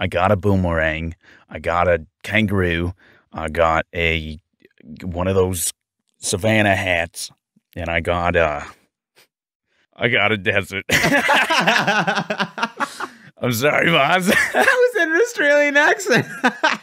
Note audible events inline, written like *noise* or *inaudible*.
I got a boomerang. I got a kangaroo. I got a one of those savannah hats, and I got a I got a desert. *laughs* I'm sorry, Maz. that was an Australian accent. *laughs*